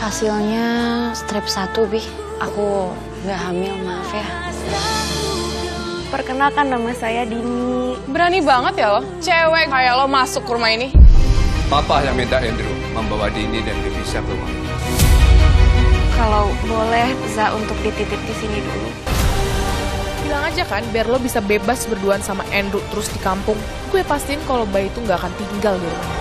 Hasilnya strip satu, Bi. Aku nggak hamil, maaf ya. Perkenalkan nama saya Dini. Berani banget ya lo, cewek kayak lo masuk ke rumah ini. Papa yang minta Andrew membawa Dini dan Devisa ke rumah. Kalau boleh, Za untuk dititip di sini dulu. Bilang aja kan, biar lo bisa bebas berduaan sama Andrew terus di kampung. Gue pastiin kalau bayi itu nggak akan tinggal di rumah.